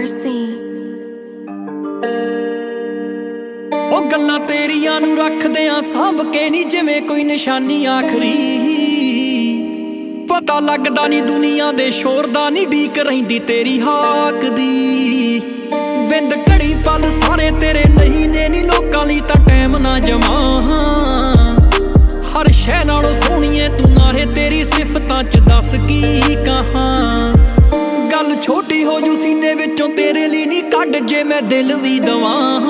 mercy. ਉਹ ਗੱਲਾਂ ਤੇਰੀਆਂ ਨੂੰ ਰੱਖਦੇ ਆ, ਸਾਂਭ ਕੇ ਨਹੀਂ ਜਿਵੇਂ ਕੋਈ ਨਿਸ਼ਾਨੀ ਆਖਰੀ। ਪਤਾ ਲੱਗਦਾ ਨਹੀਂ ਦੁਨੀਆ ਦੇ ਸ਼ੋਰ ਦਾ ਨਹੀਂ ਢੀਕ ਰਹਿੰਦੀ ਤੇਰੀ ਹਾਕ ਦੀ। ਬਿੰਦ ਘੜੀ ਪਲ ਸਾਰੇ ਤੇਰੇ ਨਹੀਂ ਨੇ ਨਹੀਂ ਲੋਕਾਂ ਲਈ ਤਾਂ ਟਾਈਮ ਨਾ ਜਮਾ। ਹਰ ਸ਼ੈ ਨਾਲੋਂ ਸੋਹਣੀਏ ਤੂੰ ਨਾਰੇ ਤੇਰੀ ਸਿਫਤਾਂ ਚ ਦੱਸ ਕੀ ਕਹਾਂ। ਜੇ ਮੈਂ ਦਿਲ ਵੀ ਦਵਾਂ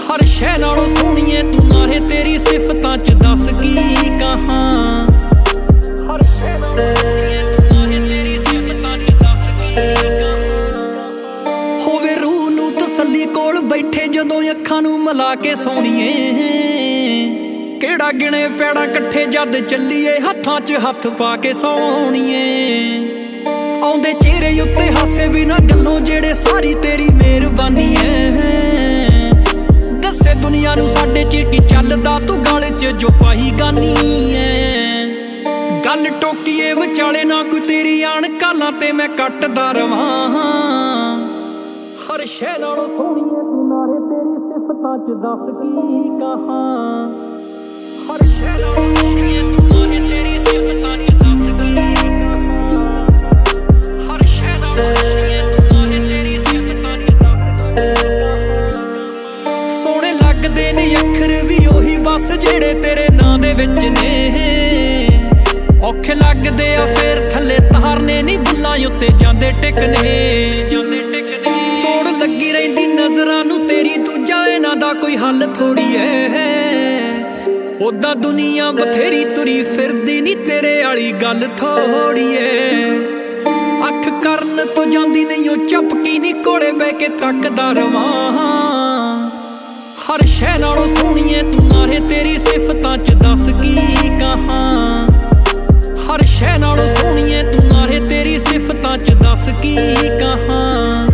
ਹਰ ਸ਼ੈ ਨਾਲੋਂ ਸੋਹਣੀਏ ਤੂੰ ਨਾਰੇ, ਤੇਰੀ ਸਿਫਤਾਂ ਚ ਦੱਸ ਕੀ ਕਹਾਂ। ਹਰ ਸ਼ੈ ਨਾਲੋਂ ਸੋਹਣੀਏ ਤੂੰ ਨਾਰੇ, ਤੇਰੀ ਸਿਫਤਾਂ ਚ ਦੱਸ ਕੀ ਕਹਾਂ। ਹੋਵੇ ਰੂਹ ਨੂੰ ਤਸੱਲੀ ਕੋਲ ਬੈਠੇ ਜਦੋਂ ਅੱਖਾਂ ਨੂੰ ਮਿਲਾ ਕੇ ਸੋਣੀਏ। ਕਿਹੜਾ ਗਿਣੇ ਪੈੜਾ ਇਕੱਠੇ ਜਦ ਚੱਲੀਏ, ਹੱਥਾਂ 'ਚ ਹੱਥ ਪਾ ਕੇ ਸੋਣੀਏ। ਆਉਂਦੇ ਉੱਤੇ ਹਾਸੇ ਵੀ ਗੱਲੋਂ ਜਿਹੜੇ ਸਾਰੀ ਤੇਰੀ ਮਿਹਰਬਾਨੀ ਐ। ਦੱਸੇ ਦੁਨੀਆ ਨੂੰ ਸਾਡੇ 'ਚ ਕੀ ਚੱਲਦਾ, ਤੂੰ ਗਲ 'ਚ ਜੋ ਪਾਈ ਗਾਨੀ ਐ। ਗੱਲ ਟੋਕੀਏ ਵਿਚਾਲੇ ਨਾ ਕੋਈ ਤੇਰੀ ਆਣ ਕਾਲਾਂ ਤੇ ਮੈਂ ਕੱਟਦਾ ਰਵਾਂ। ਹਰ ਸ਼ੈ ਨਾਲੋਂ ਸੋਹਣੀ ਤੂੰ ਨਾਰੇ ਤੇਰੀ ਸਿਫਤਾਂ 'ਚ ਦੱਸ ਕੀ ਕਹਾਂ। ਹਰ ਸ਼ੈ ਨਾਲੋਂ ਸੋਹਣੇ ਲੱਗਦੇ ਨੇ ਅੱਖਰ ਵੀ ਉਹੀ ਬਸ ਜਿਹੜੇ ਤੇਰੇ ਨਾਂ ਦੇ ਵਿੱਚ ਨੇ। ਔਖੇ ਲੱਗਦੇ ਆ ਫੇਰ ਥੱਲੇ ਤਾਰਨੇ ਨਹੀਂ ਬੁੱਲਾਂ ਉੱਤੇ ਜਾਂਦੇ ਟਿਕਨੇ। ਜਾਂਦੇ ਟਿਕਨੇ ਤੋੜ ਲੱਗੀ ਰਹਿੰਦੀ ਨਜ਼ਰਾਂ ਨੂੰ ਤੇਰੀ ਤੂੰ ਜਾਏ ਦਾ ਕੋਈ ਹੱਲ ਥੋੜੀ ਐ। ਉਦਾਂ ਦੁਨੀਆ ਬਥੇਰੀ ਤੁਰੀ ਫਿਰਦੀ ਨਹੀਂ ਤੇਰੇ ਵਾਲੀ ਗੱਲ ਥੋੜੀ ਐ। ਅੱਖ ਕਰਨ ਤੋਂ ਜਾਂਦੀ ਨਹੀਂ, ਉਹ ਚੁੱਪਕੀ ਨਹੀਂ ਕੋਲੇ ਬਹਿ ਕੇ ਤੱਕਦਾ ਰਵਾਂ। ਹਰ ਸ਼ੈ ਨਾਲੋਂ ਸੋਹਣੀਏ ਤੂੰ ਨਾਰੇ ਤੇਰੀ ਸਿਫਤਾਂ ਚ ਦੱਸ ਕੀ ਕਹਾਂ ਹਰ ਸ਼ਹਿਰ ਨਾਲੋਂ ਸੋਹਣੀਏ ਤੂੰ ਨਾਰੇ ਤੇਰੀ ਸਿਫਤਾਂ ਚ ਦੱਸ ਕੀ ਕਹਾਂ